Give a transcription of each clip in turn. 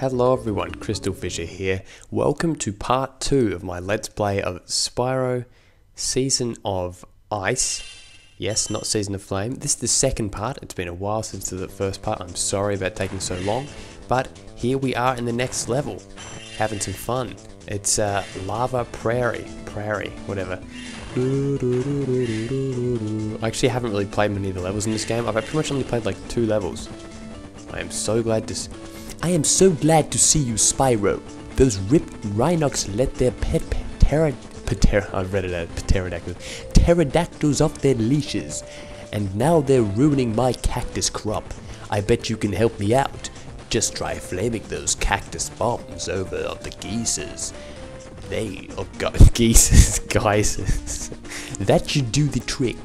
Hello everyone, Crystal Fissure here. Welcome to part 2 of my Let's Play of Spyro Season of Ice. Yes, not Season of Flame. This is the second part. It's been a while since the first part. I'm sorry about taking so long. But here we are in the next level, having some fun. It's uh, Lava Prairie. Prairie, whatever. I actually haven't really played many of the levels in this game. I've pretty much only played like two levels. I am so glad to I am so glad to see you, Spyro. Those ripped Rhinox let their pet I've read it out, pterodactyls, pterodactyls off their leashes, and now they're ruining my cactus crop. I bet you can help me out. Just try flaming those cactus bombs over on the geeses. They, oh god, geeses, guys, that should do the trick.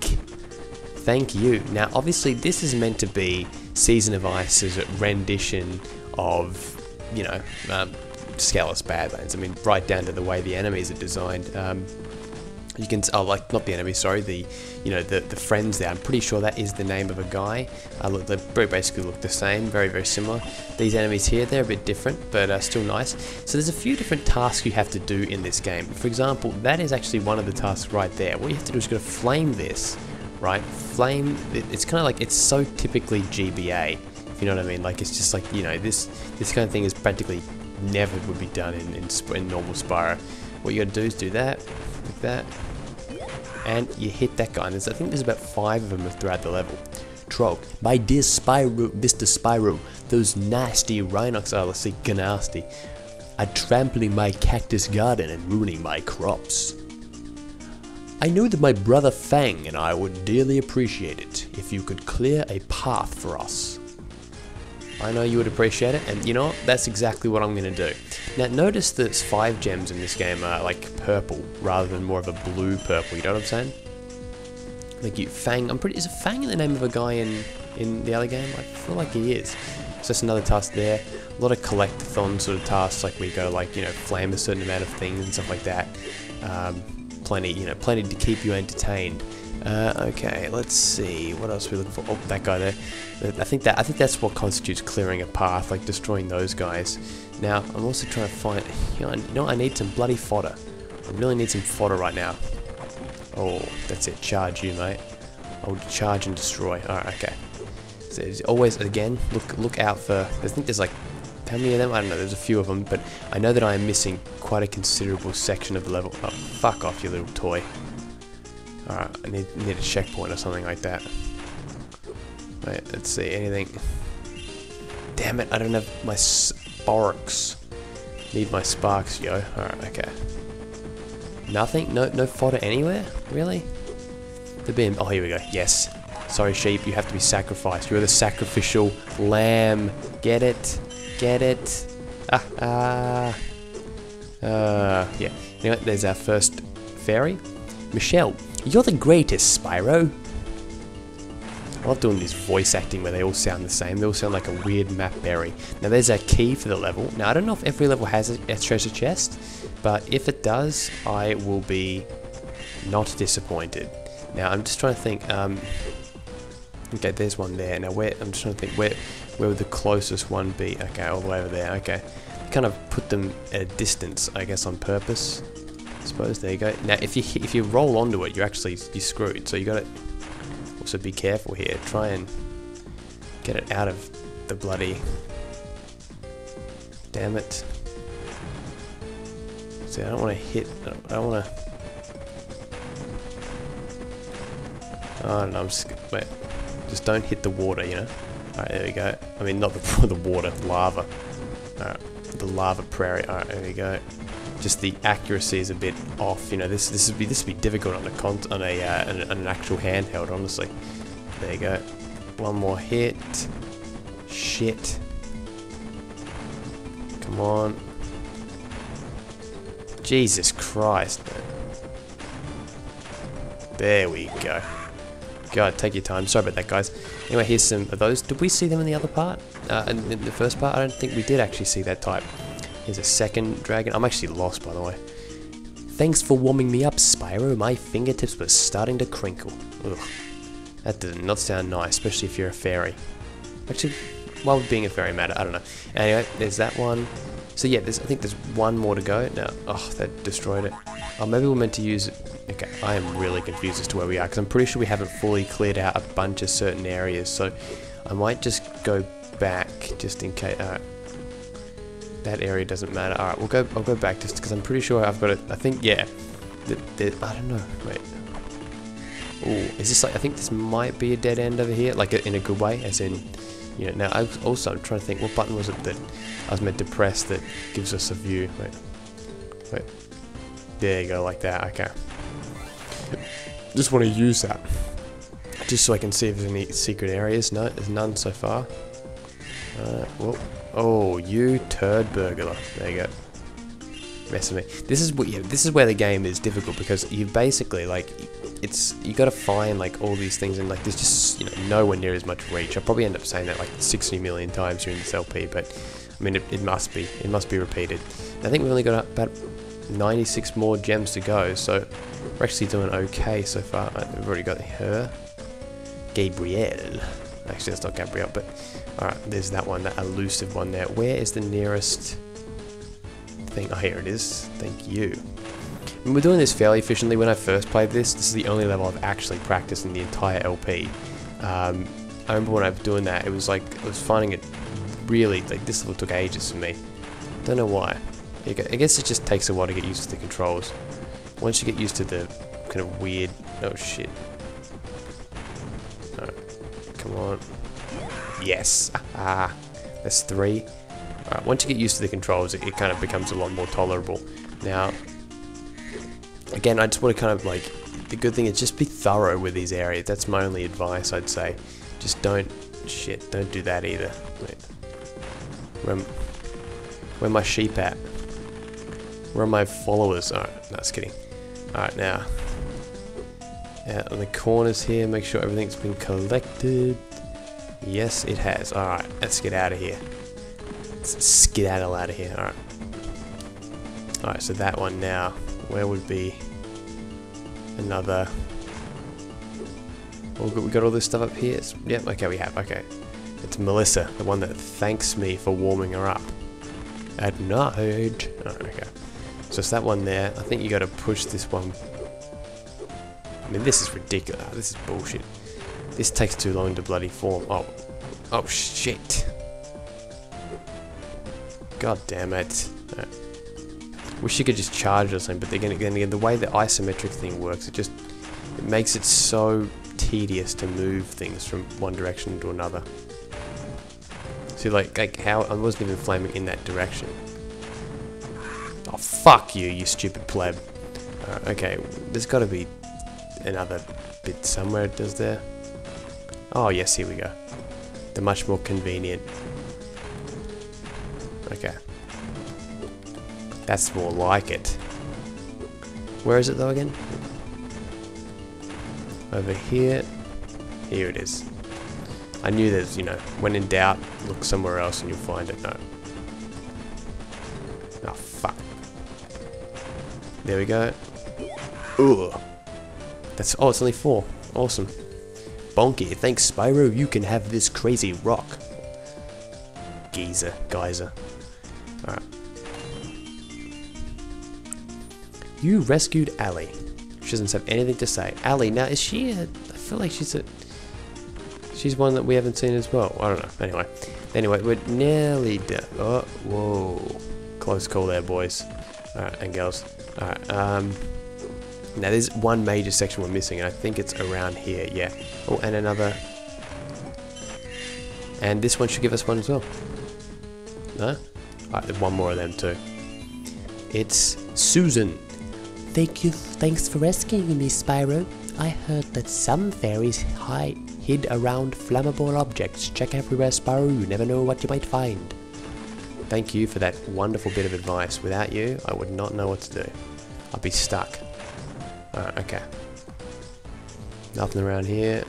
Thank you. Now, obviously, this is meant to be Season of Ice's rendition of, you know, um, Skelos Badlands. I mean, right down to the way the enemies are designed. Um, you can, oh, like not the enemy, sorry, the, you know, the the friends there. I'm pretty sure that is the name of a guy. Uh, look, they basically look the same, very very similar. These enemies here, they're a bit different, but uh, still nice. So there's a few different tasks you have to do in this game. For example, that is actually one of the tasks right there. What you have to do is go to flame this, right? Flame. It, it's kind of like it's so typically GBA. You know what I mean? Like it's just like you know this this kind of thing is practically never would be done in in, in normal Spyro. What you got to do is do that, like that, and you hit that guy. And there's, I think there's about five of them throughout the level. Trog, my dear Spyro, Mr. Spyro, those nasty Rhinox are, let's see, nasty, are trampling my cactus garden and ruining my crops. I know that my brother Fang and I would dearly appreciate it if you could clear a path for us. I know you would appreciate it, and you know what? That's exactly what I'm going to do. Now, notice that five gems in this game are like purple rather than more of a blue purple, you know what I'm saying? Like you, Fang, I'm pretty, is a Fang the name of a guy in, in the other game? I feel like he is. So that's another task there. A lot of collectathon sort of tasks, like we go like, you know, flame a certain amount of things and stuff like that. Um, plenty, you know, plenty to keep you entertained. Uh, okay, let's see. What else are we looking for? Oh, that guy there. I think that I think that's what constitutes clearing a path, like destroying those guys. Now, I'm also trying to find. You know, you know I need some bloody fodder. I really need some fodder right now. Oh, that's it. Charge you, mate. I'll charge and destroy. Alright, okay. So always, again, look look out for. I think there's like how many of them? I don't know, there's a few of them, but I know that I am missing quite a considerable section of the level. Oh, fuck off, you little toy. Alright, I need, need a checkpoint or something like that. Wait, let's see, anything. Damn it, I don't have my sparks. Need my sparks, yo. Alright, okay. Nothing? No no fodder anywhere? Really? The being oh here we go. Yes. Sorry sheep, you have to be sacrificed. You're the sacrificial lamb. Get it? Get it? Ah ah. Uh yeah. Anyway, there's our first fairy. Michelle, you're the greatest, Spyro. I love doing this voice acting where they all sound the same. They all sound like a weird map berry. Now there's a key for the level. Now I don't know if every level has a, a treasure chest, but if it does, I will be not disappointed. Now I'm just trying to think. Um, okay, there's one there. Now where? I'm just trying to think where where would the closest one be? Okay, all the way over there. Okay, kind of put them at a distance, I guess, on purpose. I suppose there you go. Now if you if you roll onto it, you're actually you're screwed. So you got to also be careful here. Try and get it out of the bloody. Damn it. See, I don't want to hit. I don't want to. Oh no, I'm just. Wait. Just don't hit the water, you know? Alright, there we go. I mean, not the, the water, lava. Alright, the lava prairie. Alright, there we go. Just the accuracy is a bit off. You know, this this would be this would be difficult on a con on a uh, an, an actual handheld. Honestly, there you go. One more hit. Shit. Come on. Jesus Christ. There we go. God, take your time. Sorry about that, guys. Anyway, here's some of those. Did we see them in the other part? Uh, in, in the first part? I don't think we did actually see that type. Here's a second dragon. I'm actually lost, by the way. Thanks for warming me up, Spyro. My fingertips were starting to crinkle. Ugh. That did not sound nice, especially if you're a fairy. Actually, why would being a fairy matter? I don't know. Anyway, there's that one. So yeah, there's, I think there's one more to go. Now, oh, that destroyed it. Oh, maybe we're meant to use it. Okay, I am really confused as to where we are because I'm pretty sure we haven't fully cleared out a bunch of certain areas. So I might just go back just in case. Alright. Uh, That area doesn't matter. Alright, we'll go. I'll go back just because I'm pretty sure I've got it. I think yeah. The, the, I don't know. Wait. Oh, is this like? I think this might be a dead end over here, like in a good way, as in, you know. Now, I also I'm trying to think what button was it that I was meant to press that gives us a view. Wait, wait. There you go, like that. Okay. Just want to use that, just so I can see if there's any secret areas. No, there's none so far. Uh, well, oh, you turd burglar. There you go messing me. This is what yeah, this is where the game is difficult because you basically like it's you got to find like all these things and like there's just you know nowhere near as much reach. I'll probably end up saying that like 60 million times during this LP, but I mean it, it must be it must be repeated. I think we've only got about 96 more gems to go, so we're actually doing okay so far. Uh, we've already got her, Gabrielle. Actually, that's not Gabrielle, but alright, there's that one, that elusive one there. Where is the nearest thing? Oh, here it is. Thank you. And we're doing this fairly efficiently. When I first played this, this is the only level I've actually practiced in the entire LP. Um, I remember when I was doing that, it was like, I was finding it really, like this level took ages for me. Don't know why. I guess it just takes a while to get used to the controls. Once you get used to the kind of weird, oh shit. On. Yes, ah, that's three. Alright, once you get used to the controls, it, it kind of becomes a lot more tolerable. Now, again, I just want to kind of like, the good thing is just be thorough with these areas. That's my only advice, I'd say. Just don't, shit, don't do that either. Wait. Where, where my sheep at? Where are my followers? Alright, no, just kidding. Alright, now. Out on the corners here, make sure everything's been collected. Yes, it has. Alright, let's get out of here. Let's skedaddle out of here. Alright. Alright, so that one now. Where would be another... Oh, we got all this stuff up here? Yep, okay, we have. Okay. It's Melissa, the one that thanks me for warming her up. At night. Oh, okay. So it's that one there. I think you got to push this one. I mean, this is ridiculous. This is bullshit. This takes too long to bloody form. Oh, oh shit. God damn it. Right. Wish you could just charge or something, but again, the way the isometric thing works, it just it makes it so tedious to move things from one direction to another. See, like, like how I wasn't even flaming in that direction. Oh, fuck you, you stupid pleb. Uh, okay, there's got to be another bit somewhere, does there? Oh, yes, here we go. The much more convenient. Okay. That's more like it. Where is it though again? Over here. Here it is. I knew there's, you know, when in doubt, look somewhere else and you'll find it. No. Oh, fuck. There we go. Ugh. That's, oh, it's only four. Awesome. Bonky, thanks Spyro, you can have this crazy rock. Geezer, geyser. Alright. You rescued Ali. She doesn't have anything to say. Ali, now is she a, I feel like she's a, she's one that we haven't seen as well. I don't know. Anyway. Anyway, we're nearly done. Oh, whoa. Close call there, boys. Alright, and girls. Alright, um... Now there's one major section we're missing, and I think it's around here, yeah. Oh, and another... And this one should give us one as well. No? Alright, there's one more of them too. It's Susan. Thank you. Thanks for rescuing me, Spyro. I heard that some fairies hide hid around flammable objects. Check everywhere, Spyro. You never know what you might find. Thank you for that wonderful bit of advice. Without you, I would not know what to do. I'd be stuck. Alright, okay. Nothing around here.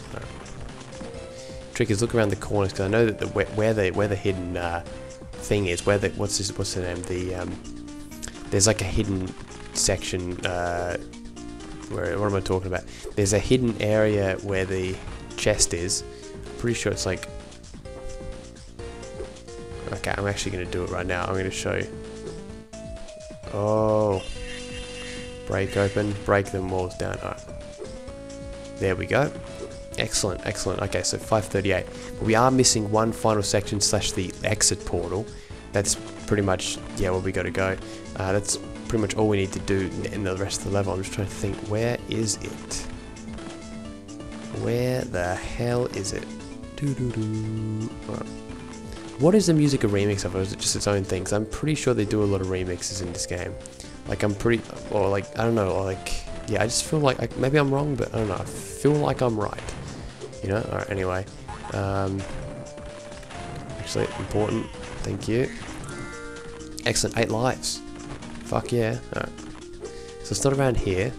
Trick is look around the corners because I know that the where, the where the hidden uh, thing is, where the what's this what's the name? The um, there's like a hidden section. Uh, where what am I talking about? There's a hidden area where the chest is. I'm pretty sure it's like Okay, I'm actually going to do it right now. I'm going to show you. Oh. Break open, break them walls down. Alright. There we go. Excellent, excellent. Okay, so 538. We are missing one final section slash the exit portal. That's pretty much, yeah, where we got to go. Uh, that's pretty much all we need to do in the rest of the level. I'm just trying to think, where is it? Where the hell is it? Doo -doo -doo. Right. What is the music a remix of, or is it just its own thing? Because I'm pretty sure they do a lot of remixes in this game. Like, I'm pretty, or like, I don't know, like, yeah, I just feel like, like, maybe I'm wrong, but I don't know, I feel like I'm right. You know? Alright, anyway. Um, actually, important. Thank you. Excellent, eight lives. Fuck yeah. Alright. So it's not around here.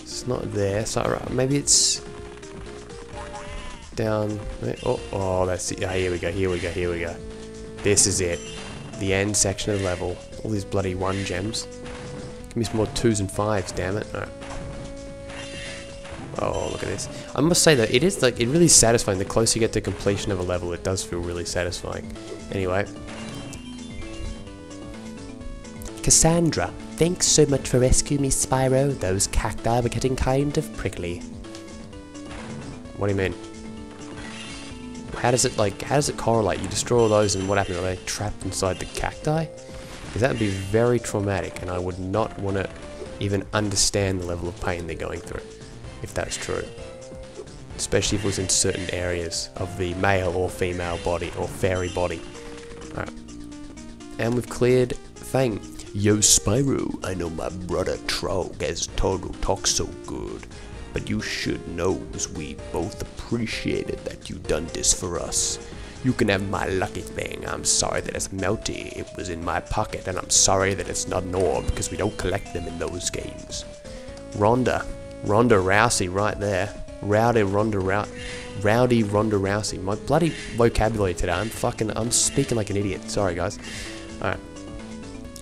It's not there. So maybe it's down. Oh, oh, that's it. Ah, here we go. Here we go. Here we go. This is it. The end section of the level. All these bloody one gems. Give me some more twos and fives. Damn it. Oh, look at this. I must say that it is like, it really satisfying. The closer you get to completion of a level, it does feel really satisfying. Anyway. Cassandra, thanks so much for rescuing me, Spyro. Those cacti were getting kind of prickly. What do you mean? How does it like? How does it correlate? You destroy all those, and what happens? Are they trapped inside the cacti? Because that would be very traumatic, and I would not want to even understand the level of pain they're going through, if that's true. Especially if it was in certain areas of the male or female body or fairy body. Alright. And we've cleared Fang. Yo, Spyro, I know my brother Trog has total talk so good, but you should know as we both appreciated that you done this for us. You can have my lucky thing. I'm sorry that it's melty. It was in my pocket, and I'm sorry that it's not an orb because we don't collect them in those games. Ronda. Ronda Rousey right there. Rowdy Ronda Rousey. Rowdy Ronda Rousey. My bloody vocabulary today. I'm fucking. I'm speaking like an idiot. Sorry, guys. Alright.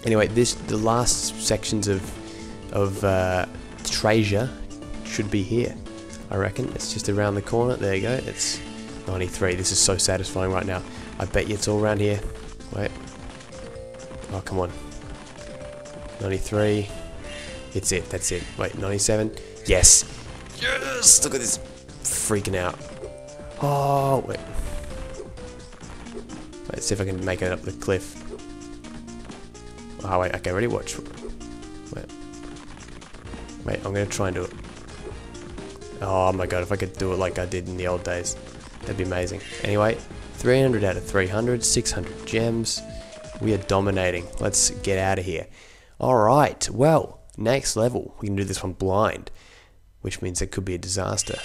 Anyway, this the last sections of of uh, treasure should be here. I reckon it's just around the corner. There you go. It's 93. This is so satisfying right now. I bet you it's all around here. Wait. Oh, come on. 93. It's it. That's it. Wait, 97. Yes. Yes! Look at this. Freaking out. Oh, wait. Let's see if I can make it up the cliff. Oh, wait. Okay, ready? Watch. Wait. Wait, I'm going to try and do it. Oh my god, if I could do it like I did in the old days, that'd be amazing. Anyway, 300 out of 300, 600 gems. We are dominating. Let's get out of here. Alright, well, next level. We can do this one blind, which means it could be a disaster.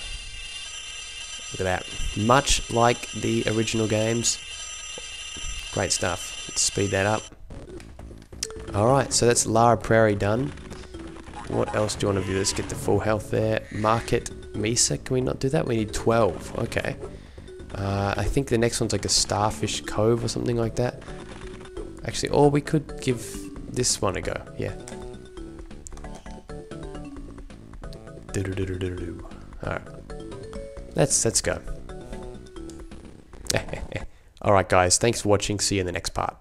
Look at that. Much like the original games. Great stuff. Let's speed that up. Alright, so that's Lava Prairie done. What else do you want to do? Let's get the full health there. Market Mesa, can we not do that? We need 12. Okay. Uh, I think the next one's like a Starfish Cove or something like that. Actually, or we could give this one a go. Yeah. Do do do do do do. All right. Let's let's go. All right, guys. Thanks for watching. See you in the next part.